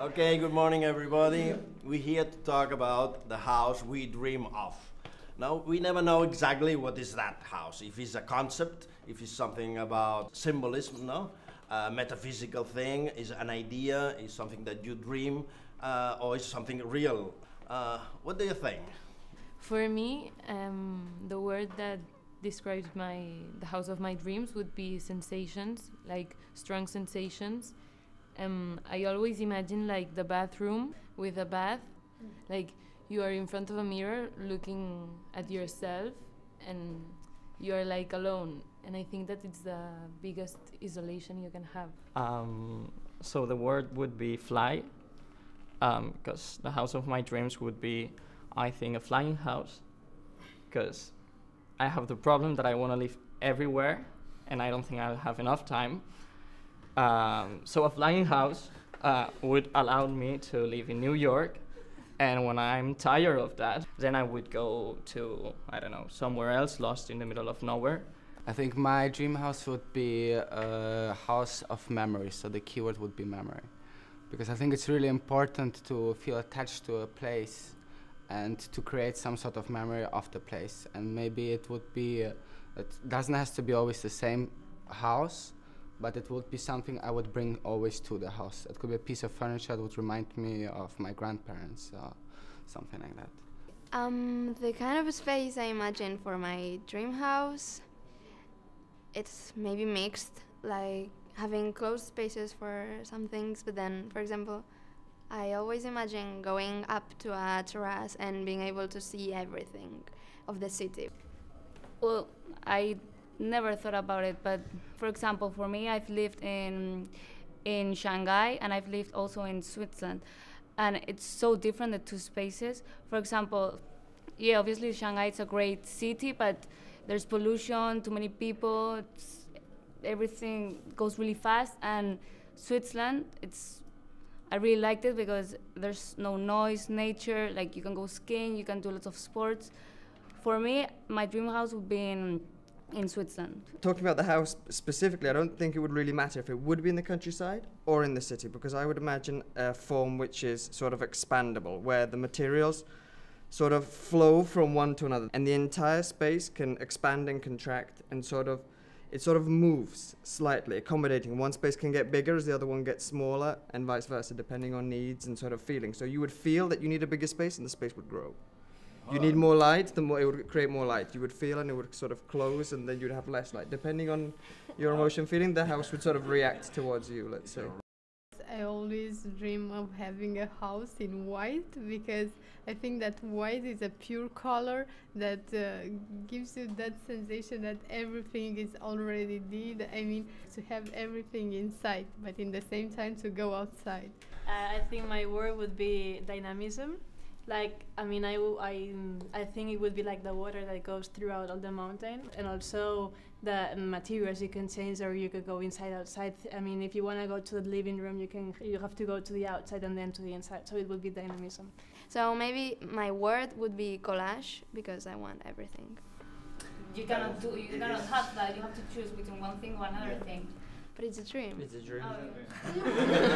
Okay, good morning, everybody. We're here to talk about the house we dream of. Now, we never know exactly what is that house. If it's a concept, if it's something about symbolism, no? A metaphysical thing, is an idea, is something that you dream, uh, or is something real. Uh, what do you think? For me, um, the word that describes my the house of my dreams would be sensations, like strong sensations. Um, I always imagine like the bathroom with a bath, like you are in front of a mirror looking at yourself, and you are like alone. And I think that it's the biggest isolation you can have. Um, so the word would be fly, because the house of my dreams would be, I think, a flying house, because I have the problem that I want to live everywhere, and I don't think I'll have enough time. Um, so a flying house uh, would allow me to live in New York, and when I'm tired of that, then I would go to I don't know somewhere else, lost in the middle of nowhere. I think my dream house would be a house of memory, so the keyword would be memory. Because I think it's really important to feel attached to a place and to create some sort of memory of the place. And maybe it would be, it doesn't have to be always the same house, but it would be something I would bring always to the house. It could be a piece of furniture that would remind me of my grandparents or something like that. Um, the kind of space I imagine for my dream house, it's maybe mixed, like having closed spaces for some things, but then, for example, I always imagine going up to a terrace and being able to see everything of the city. Well, I never thought about it, but for example, for me, I've lived in in Shanghai and I've lived also in Switzerland, and it's so different the two spaces. For example, yeah, obviously Shanghai is a great city, but there's pollution, too many people, everything goes really fast, and Switzerland, it's I really liked it because there's no noise, nature, like you can go skiing, you can do lots of sports. For me, my dream house would be in in Switzerland. Talking about the house specifically, I don't think it would really matter if it would be in the countryside or in the city because I would imagine a form which is sort of expandable, where the materials sort of flow from one to another and the entire space can expand and contract and sort of it sort of moves slightly accommodating. One space can get bigger as the other one gets smaller and vice versa depending on needs and sort of feeling so you would feel that you need a bigger space and the space would grow you need more light, the more it would create more light. You would feel and it would sort of close and then you'd have less light. Depending on your emotion feeling, the house would sort of react towards you, let's say. I always dream of having a house in white because I think that white is a pure color that uh, gives you that sensation that everything is already did. I mean, to have everything inside, but in the same time to go outside. Uh, I think my word would be dynamism like i mean I, I, I think it would be like the water that goes throughout all the mountain and also the materials you can change or you could go inside outside i mean if you want to go to the living room you can you have to go to the outside and then to the inside so it would be dynamism So maybe my word would be collage because I want everything. You cannot do, you cannot have that. You have to choose between one thing or another thing. But it's a dream. It's a dream. Oh, yeah.